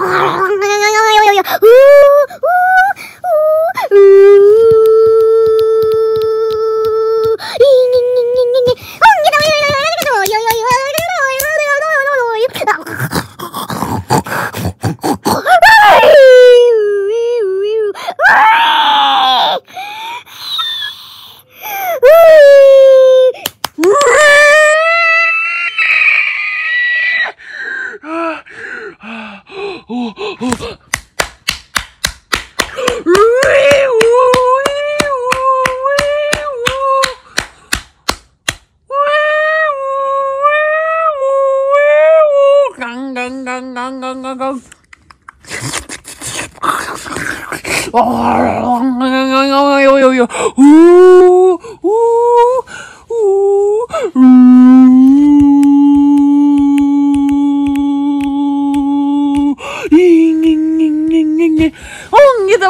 Ooh.